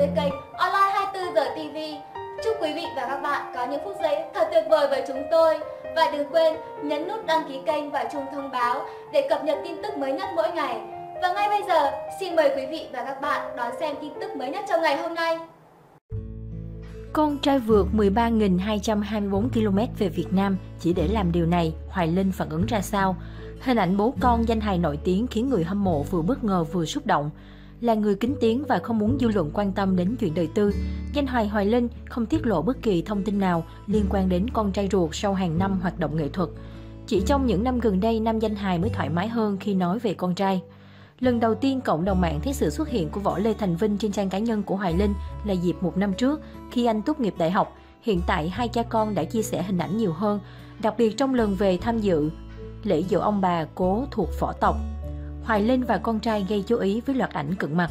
Online 24 giờ TV. Chúc quý vị và các bạn có những phút giây thật tuyệt vời với chúng tôi. Và đừng quên nhấn nút đăng ký kênh và chuông thông báo để cập nhật tin tức mới nhất mỗi ngày. Và ngay bây giờ, xin mời quý vị và các bạn đón xem tin tức mới nhất trong ngày hôm nay. Con trai vượt 13.224 km về Việt Nam chỉ để làm điều này, Hoài Linh phản ứng ra sao? Hình ảnh bố con danh hài nổi tiếng khiến người hâm mộ vừa bất ngờ vừa xúc động. Là người kính tiếng và không muốn dư luận quan tâm đến chuyện đời tư, danh hài Hoài Linh không tiết lộ bất kỳ thông tin nào liên quan đến con trai ruột sau hàng năm hoạt động nghệ thuật. Chỉ trong những năm gần đây, nam danh hài mới thoải mái hơn khi nói về con trai. Lần đầu tiên cộng đồng mạng thấy sự xuất hiện của Võ Lê Thành Vinh trên trang cá nhân của Hoài Linh là dịp một năm trước khi anh tốt nghiệp đại học. Hiện tại hai cha con đã chia sẻ hình ảnh nhiều hơn, đặc biệt trong lần về tham dự lễ dỗ ông bà cố thuộc võ tộc. Hoài Linh và con trai gây chú ý với loạt ảnh cận mặt.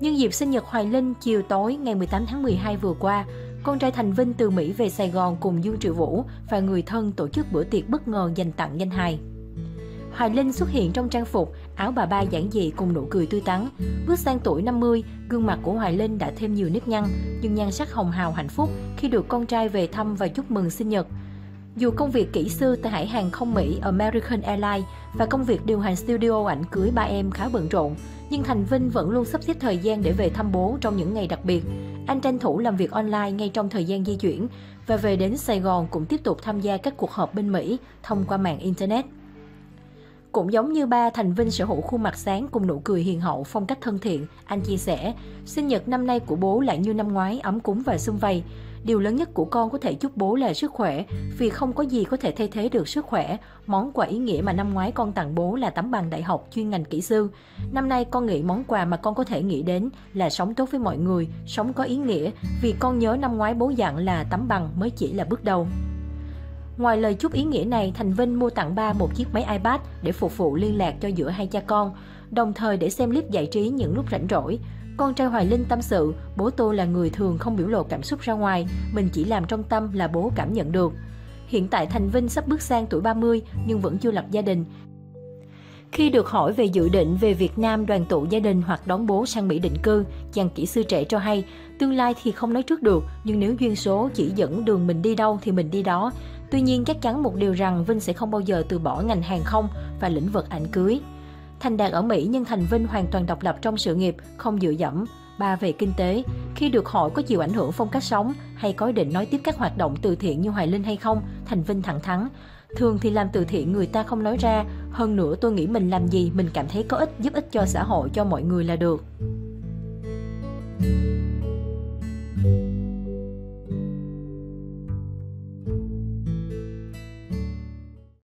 Nhân dịp sinh nhật Hoài Linh chiều tối ngày 18 tháng 12 vừa qua, con trai Thành Vinh từ Mỹ về Sài Gòn cùng Dương Triệu Vũ và người thân tổ chức bữa tiệc bất ngờ dành tặng danh hài. Hoài Linh xuất hiện trong trang phục, áo bà ba giản dị cùng nụ cười tươi tắn. Bước sang tuổi 50, gương mặt của Hoài Linh đã thêm nhiều nếp nhăn, nhưng nhan sắc hồng hào hạnh phúc khi được con trai về thăm và chúc mừng sinh nhật. Dù công việc kỹ sư tại hãng hàng không Mỹ American Airlines và công việc điều hành studio ảnh cưới ba em khá bận rộn, nhưng Thành Vinh vẫn luôn sắp xếp thời gian để về thăm bố trong những ngày đặc biệt. Anh tranh thủ làm việc online ngay trong thời gian di chuyển và về đến Sài Gòn cũng tiếp tục tham gia các cuộc họp bên Mỹ thông qua mạng Internet. Cũng giống như ba, Thành Vinh sở hữu khuôn mặt sáng cùng nụ cười hiền hậu, phong cách thân thiện. Anh chia sẻ, sinh nhật năm nay của bố lại như năm ngoái, ấm cúng và xung vầy. Điều lớn nhất của con có thể chúc bố là sức khỏe, vì không có gì có thể thay thế được sức khỏe. Món quà ý nghĩa mà năm ngoái con tặng bố là tấm bằng đại học chuyên ngành kỹ sư. Năm nay con nghĩ món quà mà con có thể nghĩ đến là sống tốt với mọi người, sống có ý nghĩa, vì con nhớ năm ngoái bố dặn là tấm bằng mới chỉ là bước đầu. Ngoài lời chúc ý nghĩa này, Thành Vinh mua tặng ba một chiếc máy iPad để phục vụ liên lạc cho giữa hai cha con, đồng thời để xem clip giải trí những lúc rảnh rỗi. Con trai Hoài Linh tâm sự, bố tôi là người thường không biểu lộ cảm xúc ra ngoài, mình chỉ làm trong tâm là bố cảm nhận được. Hiện tại Thành Vinh sắp bước sang tuổi 30 nhưng vẫn chưa lập gia đình. Khi được hỏi về dự định về Việt Nam đoàn tụ gia đình hoặc đón bố sang Mỹ định cư, chàng kỹ sư trẻ cho hay, tương lai thì không nói trước được, nhưng nếu duyên số chỉ dẫn đường mình đi đâu thì mình đi đó. Tuy nhiên chắc chắn một điều rằng Vinh sẽ không bao giờ từ bỏ ngành hàng không và lĩnh vực ảnh cưới. Thành đạt ở Mỹ nhưng Thành Vinh hoàn toàn độc lập trong sự nghiệp, không dựa dẫm. Ba về kinh tế, khi được hỏi có chịu ảnh hưởng phong cách sống hay có ý định nói tiếp các hoạt động từ thiện như Hoài Linh hay không, Thành Vinh thẳng thắn. Thường thì làm từ thiện người ta không nói ra, hơn nữa tôi nghĩ mình làm gì mình cảm thấy có ích giúp ích cho xã hội cho mọi người là được.